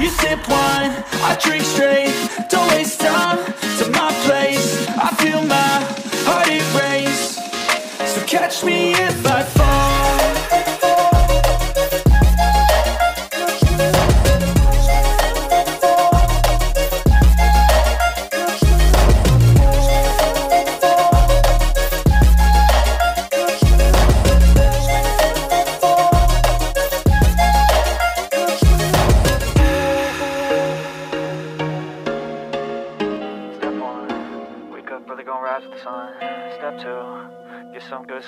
You sip wine, I drink straight. Don't waste time to my place. I feel my heart it erase So catch me if I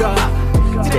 up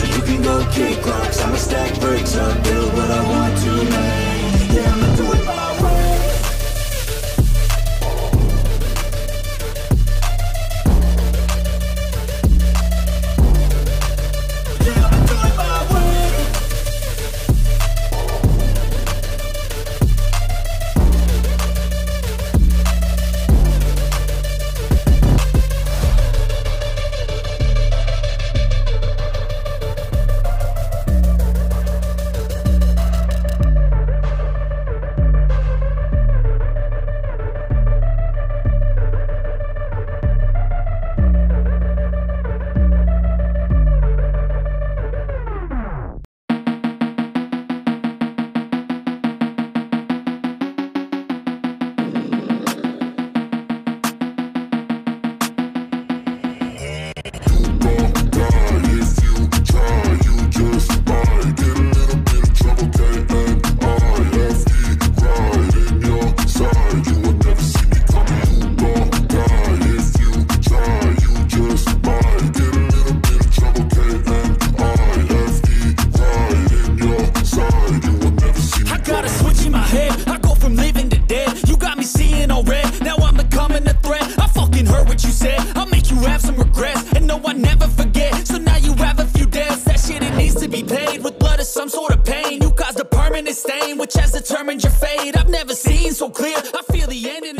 So you can go kick rocks. I'ma stack bricks up, build what I want to make. Yeah, I'ma do it my the end